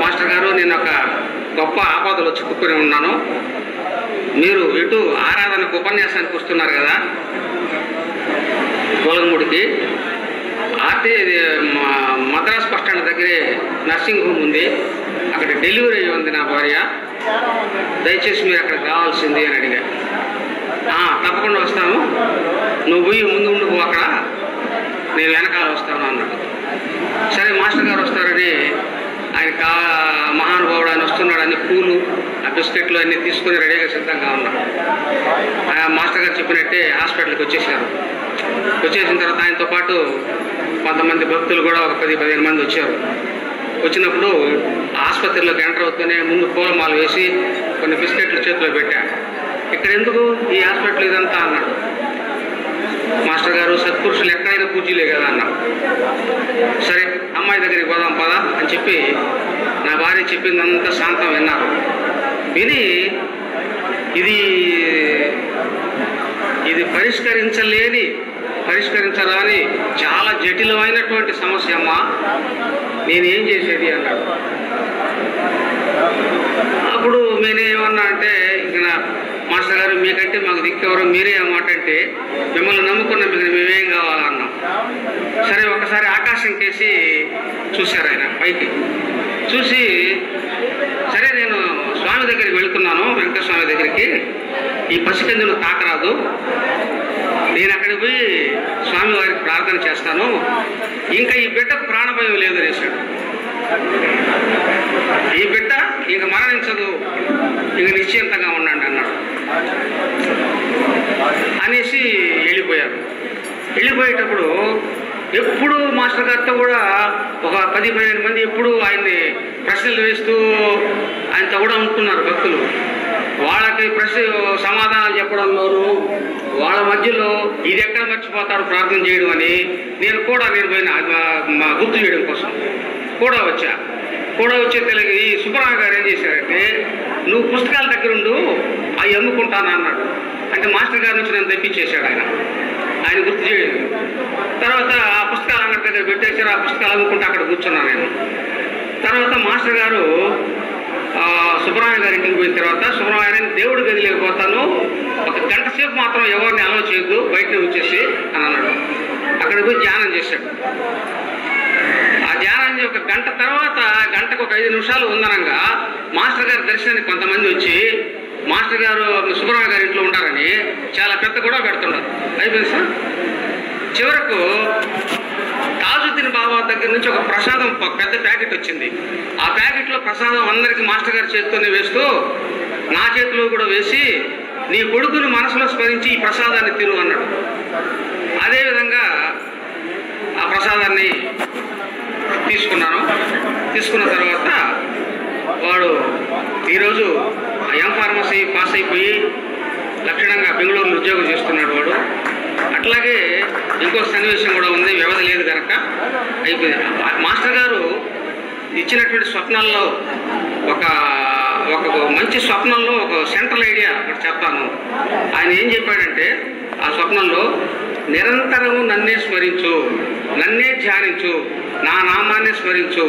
మాస్టర్ గారు నేను ఒక గొప్ప ఆపదలు చిక్కుకుని ఉన్నాను. మీరు ఇటు ఆరాధనకు ఉపన్యాసానికి వస్తున్నారు కదా గోలగముడికి ఆర్టీ మద్రాస్ బస్ స్టాండ్ దగ్గరే నర్సింగ్ హోమ్ ఉంది. అక్కడ డెలివరీ అయ్యి ఉంది నా భార్య. దయచేసి మీరు అక్కడ కావాల్సింది అని అడిగా. తప్పకుండా వస్తాను. నువ్వు పోయి ముందు ఉండిపో అక్కడ. నేను వెనకాల వస్తాను అన్నాడు. సరే మాస్టర్ గారు వస్తారని ఆయన కా మహానుభావుడు ఆయన వస్తున్నాడని పూలు ఆ బిస్కెట్లు అన్నీ తీసుకొని రెడీగా సిద్ధంగా ఉన్నాడు ఆ మాస్టర్ గారు చెప్పినట్టే హాస్పిటల్కి వచ్చేసారు. వచ్చేసిన తర్వాత ఆయనతో పాటు కొంతమంది భక్తులు కూడా ఒక పది పదిహేను మంది వచ్చారు. వచ్చినప్పుడు ఆసుపత్రిలోకి ఎంటర్ అవుతూనే ముందు పూలమాలు వేసి కొన్ని బిస్కెట్లు చేతిలో పెట్టాను ఇక్కడ ఎందుకు ఈ హాస్పిటల్ ఇదంతా అన్నాడు. మాస్టర్ గారు సత్పురుషులు ఎక్కడైనా పూజలే కదా అన్నాడు సరే అమ్మాయి దగ్గరికి పోదాం పదా అని చెప్పి నా భార్య చెప్పిందంతా శాంతం విన్నారు. విని ఇది ఇది పరిష్కరించలేని పరిష్కరించరాని చాలా జటిలమైనటువంటి సమస్య అమ్మా. నేనేం చేసేది అన్నాడు. అప్పుడు నేనేమన్నా అంటే మాస్టర్ గారు మీకంటే మాకు దిక్కెవరు మీరే ఆ మాట అంటే మిమ్మల్ని నమ్ముకున్న మీకు మేమేం కావాలన్నాం. సరే ఒకసారి ఆకాశం కేసి చూశారు ఆయన పైకి. చూసి సరే నేను స్వామి దగ్గరికి వెళుతున్నాను వెంకటస్వామి స్వామి దగ్గరికి. ఈ పసికందును తాకరాదు. నేను అక్కడికి పోయి స్వామి వారికి ప్రార్థన చేస్తాను. ఇంకా ఈ బిడ్డకు ప్రాణభయం లేదు అనేసాడు. ఈ బిడ్డ ఇంక మరణించదు. ఇంక నిశ్చింతగా ఉండండి. అనేసి వెళ్ళిపోయారు. వెళ్ళిపోయేటప్పుడు ఎప్పుడు మాస్టర్ గారితో కూడా ఒక పది పదిహేను మంది ఎప్పుడు ఆయన్ని ప్రశ్నలు వేస్తూ ఆయనతో కూడా ఉంటున్నారు భక్తులు. వాళ్ళకి ప్రశ్న సమాధానాలు చెప్పడంలోనూ వాళ్ళ మధ్యలో ఇది ఎక్కడ మర్చిపోతారు ప్రార్థన చేయడం అని నేను కూడా నేను పోయిన మా గుర్తు చేయడం కోసం కూడా వచ్చా. కూడా వచ్చే తెలుగు ఈ సుబ్బరామ గారు ఏం చేశారంటే నువ్వు పుస్తకాల దగ్గరుండు అవి అమ్ముకుంటాను అన్నాడు. అంటే మాస్టర్ గారి నుంచి నన్ను తెప్పించేశాడు ఆయన. ఆయన గుర్తు చేయలేదు. తర్వాత ఆ పుస్తకాలు అంగడి దగ్గర పెట్టేశారు ఆ పుస్తకాలు అమ్ముకుంటే అక్కడ కూర్చున్నాను నేను. తర్వాత మాస్టర్ గారు సుబ్రహ్మణ్య గారి ఇంటికి పోయిన తర్వాత సుబ్రహ్మణ్య దేవుడి గదిలోకి పోతాను. ఒక గంట సేపు మాత్రం ఎవరిని అలవ చేయొద్దు బయట వచ్చేసి అని అన్నాడు. అక్కడ పోయి ధ్యానం చేశాడు. ఆ ధ్యానం ఒక గంట తర్వాత గంటకు ఒక ఐదు నిమిషాలు ఉందనంగా మాస్టర్ గారి దర్శనానికి కొంతమంది వచ్చి మాస్టర్ గారు సుబ్రహ్మణ్య గారి ఇంట్లో ఉంటారని చాలా పెద్ద గొడవ పెడుతున్నారు. అయిపోయింది సార్? చివరకు తాజుద్దీన్ బాబా దగ్గర నుంచి ఒక ప్రసాదం ఒక పెద్ద ప్యాకెట్ వచ్చింది. ఆ ప్యాకెట్లో ప్రసాదం అందరికి మాస్టర్ గారి చేతితోనే వేస్తూ నా చేతిలో కూడా వేసి నీ కొడుకును మనసులో స్మరించి ఈ ప్రసాదాన్ని తిను అన్నాడు. అదేవిధంగా ఆ ప్రసాదాన్ని తీసుకున్నాను. తీసుకున్న తర్వాత వాడు ఈరోజు ఎం ఫార్మసీ పాస్ అయిపోయి లక్షణంగా బెంగళూరులో ఉద్యోగం చేస్తున్నాడు వాడు. అట్లాగే ఇంకో సన్నివేశం కూడా ఉంది వ్యవధి లేదు కనుక అయిపోయింది. ఆ మాస్టర్ గారు ఇచ్చినటువంటి స్వప్నాల్లో ఒక ఒక మంచి స్వప్నంలో ఒక సెంట్రల్ ఐడియా ఒకటి చెప్తాను. ఆయన ఏం చెప్పాడంటే ఆ స్వప్నంలో నిరంతరము నన్నే స్మరించు నన్నే ధ్యానించు నా నామాన్ని స్మరించు.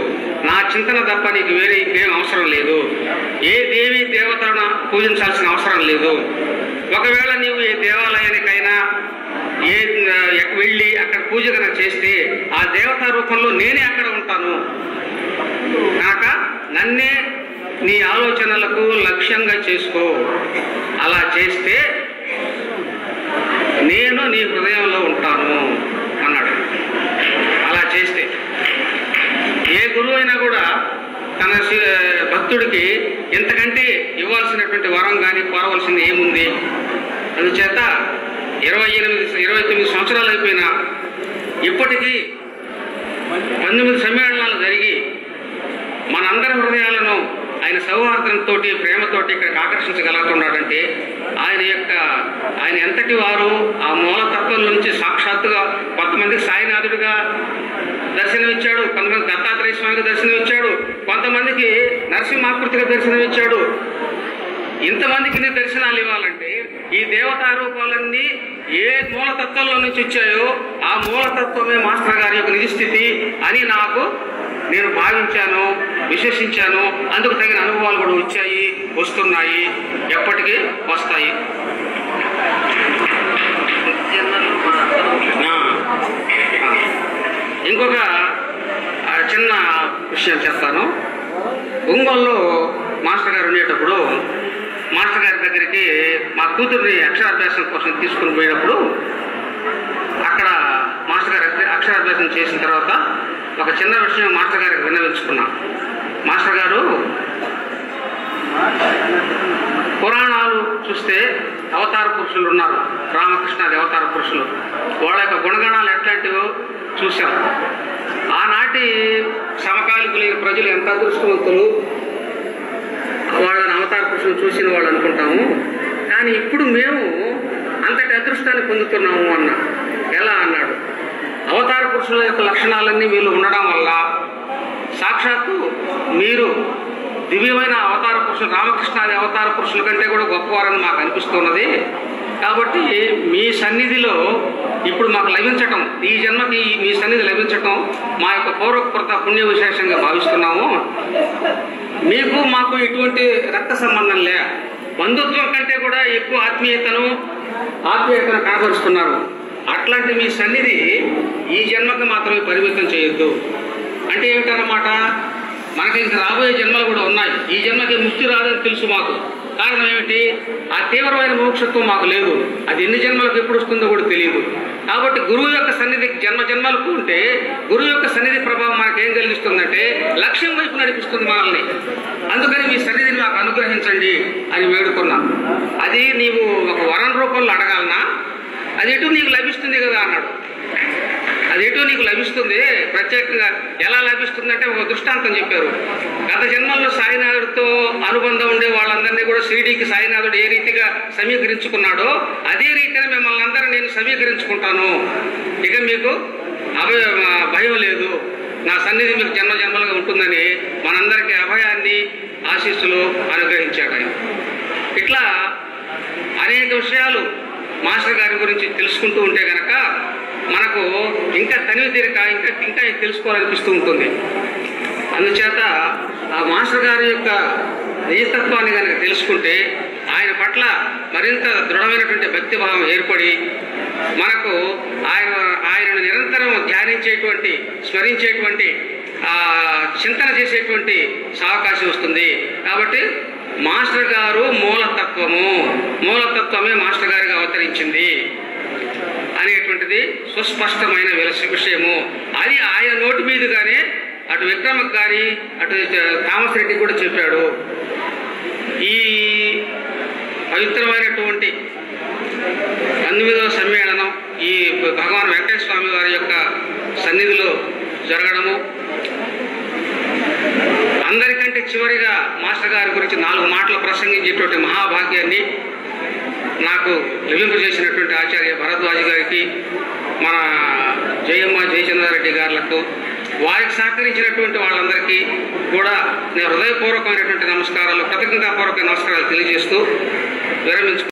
నా చింతన తప్ప నీకు వేరే ఇంకేం అవసరం లేదు. ఏ దేవి దేవతను పూజించాల్సిన అవసరం లేదు. ఒకవేళ నీవు ఏ దేవాలయానికైనా ఏ ఎక్క వెళ్ళి అక్కడ పూజ కనుక చేస్తే ఆ దేవత రూపంలో నేనే అక్కడ ఉంటాను. కాక నన్నే నీ ఆలోచనలకు లక్ష్యంగా చేసుకో. అలా చేస్తే నేను నీ హృదయంలో ఉంటాను. ఏమైనా అయినా కూడా తన భక్తుడికి ఇంతకంటే ఇవ్వాల్సినటువంటి వరం కానీ కోరవలసింది ఏముంది? అందుచేత ఇరవై ఎనిమిది ఇరవై తొమ్మిది సంవత్సరాలు అయిపోయినా ఇప్పటికీ పంతొమ్మిది సమ్మేళనాలు జరిగి మనందరి హృదయాలను ఆయన సౌహార్దంతో ప్రేమతోటి ఇక్కడికి ఆకర్షించగలుగుతున్నాడంటే ఆయన యొక్క ఆయన ఎంతటి వారు ఆ మూలతత్వం నుంచి సాక్షాత్తుగా కొంతమందికి సాయినాథుడిగా దర్శనమిచ్చాడు. కొంతమంది దత్తాత్రేయ స్వామికి దర్శనమిచ్చాడు. కొంతమందికి నరసింహాకృతిగా దర్శనమిచ్చాడు. ఇంతమందికి నీ దర్శనాలు ఇవ్వాలంటే ఈ దేవతా రూపాలన్నీ ఏ మూలతత్వంలో నుంచి వచ్చాయో ఆ మూలతత్వమే మాస్టర్ గారి యొక్క నిజ స్థితి అని నాకు నేను భావించాను విశ్వసించాను. అందుకు తగిన అనుభవాలు కూడా వచ్చాయి వస్తున్నాయి. ఎప్పటికీ వస్తాయి. ఇంకొక చిన్న విషయం చెప్తాను. ఒంగోలులో మాస్టర్ గారు ఉండేటప్పుడు మాస్టర్ గారి దగ్గరికి మా కూతుర్ని అక్షరాభ్యాసం కోసం తీసుకుని పోయినప్పుడు అక్కడ మాస్టర్ గారి అక్షరాభ్యాసం చేసిన తర్వాత ఒక చిన్న విషయం మాస్టర్ గారికి విన్నవించుకున్నా. మాస్టర్ గారు పురాణాలు చూస్తే అవతార పురుషులు ఉన్నారు. రామకృష్ణాది అవతార పురుషులు. వాళ్ళ యొక్క గుణగణాలు ఎట్లాంటివో చూశాం ఆనాటి సమకాలికులైన ప్రజలు ఎంత అదృష్టవంతులు వాళ్ళని అవతార పురుషులు చూసిన వాళ్ళు అనుకుంటాము. కానీ ఇప్పుడు మేము అంతటి అదృష్టాన్ని పొందుతున్నాము అన్న ఎలా అన్నాడు. అవతార పురుషుల యొక్క లక్షణాలన్నీ వీళ్ళు ఉండడం వల్ల సాక్షాత్తు మీరు దివ్యమైన అవతార పురుషులు రామకృష్ణాది అవతార పురుషుల కంటే కూడా గొప్పవారని మాకు అనిపిస్తున్నది కాబట్టి మీ సన్నిధిలో ఇప్పుడు మాకు లభించటం ఈ జన్మకి మీ సన్నిధి లభించటం మా యొక్క పూర్వకృత పుణ్య విశేషంగా భావిస్తున్నాము. మీకు మాకు ఎటువంటి రక్త సంబంధం లే. బంధుత్వం కంటే కూడా ఎక్కువ ఆత్మీయతను ఆత్మీయతను కనబరుస్తున్నారు అట్లాంటి మీ సన్నిధి ఈ జన్మకి మాత్రమే పరిమితం చేయొద్దు. అంటే ఏమిటన్నమాట? మనకి ఇంకా రాబోయే జన్మలు కూడా ఉన్నాయి. ఈ జన్మకి ముక్తి రాదని తెలుసు మాకు. కారణం ఏమిటి? ఆ తీవ్రమైన మోక్షత్వం మాకు లేదు. అది ఎన్ని జన్మలకు ఎప్పుడు వస్తుందో కూడా తెలియదు. కాబట్టి గురువు యొక్క సన్నిధి జన్మ జన్మలకు ఉంటే గురువు యొక్క సన్నిధి ప్రభావం మనకు ఏం కలిగిస్తుందంటే లక్ష్యం వైపు నడిపిస్తుంది మనల్ని. అందుకని మీ సన్నిధిని మాకు అనుగ్రహించండి అని వేడుకున్నా. అది నీవు ఒక వరం రూపంలో అడగాలనా? అది ఎటు నీకు లభిస్తుంది కదా అన్నాడు. రేటు నీకు లభిస్తుంది. ప్రత్యేకంగా ఎలా లభిస్తుంది అంటే ఒక దృష్టాంతం చెప్పారు. గత జన్మల్లో సాయినాథుడితో అనుబంధం ఉండే వాళ్ళందరినీ కూడా షిరిడీకి సాయినాథుడు ఏ రీతిగా సమీకరించుకున్నాడో అదే రీతిగా మిమ్మల్ని అందరూ నేను సమీకరించుకుంటాను. ఇక మీకు అభయ భయం లేదు. నా సన్నిధి మీకు జన్మ జన్మలుగా ఉంటుందని మనందరికీ అభయాన్ని ఆశీస్సులు అనుగ్రహించాడు ఆయన. ఇట్లా అనేక విషయాలు మాస్టర్ గారి గురించి తెలుసుకుంటూ ఉంటే కనుక మనకు ఇంకా తనివి తీరిక ఇంకా ఇంకా తెలుసుకోవాలనిపిస్తూ ఉంటుంది. అందుచేత ఆ మాస్టర్ గారి యొక్క నిజతత్వాన్ని కనుక తెలుసుకుంటే ఆయన పట్ల మరింత దృఢమైనటువంటి భక్తిభావం ఏర్పడి మనకు ఆయన ఆయనను నిరంతరం ధ్యానించేటువంటి స్మరించేటువంటి చింతన చేసేటువంటి అవకాశం వస్తుంది. కాబట్టి మాస్టర్ గారు మూలతత్వము మూలతత్వమే మాస్టర్ గారిగా అవతరించింది. అనేటువంటిది సుస్పష్టమైన విషయము. అది ఆయన నోటి మీదుగానే అటు విక్రమకు గారి అటు థామస్ రెడ్డి కూడా చెప్పాడు. ఈ పవిత్రమైనటువంటి పంతొమ్మిదవ సమ్మేళనం ఈ భగవాన్ వెంకటేశ్వర స్వామి వారి యొక్క సన్నిధిలో జరగడము. అందరికంటే చివరిగా మాస్టర్ గారి గురించి నాలుగు మాటలు ప్రసంగించేటువంటి మహాభాగ్యాన్ని నాకు చేసినటువంటి ఆచార్య భరద్వాజ్ గారికి మన జయమ్మ జయచంద్రారెడ్డి గారులకు వారికి సహకరించినటువంటి వాళ్ళందరికీ కూడా నేను హృదయపూర్వకమైనటువంటి నమస్కారాలు కృతజ్ఞతాపూర్వక నమస్కారాలు తెలియజేస్తూ విరమించుకు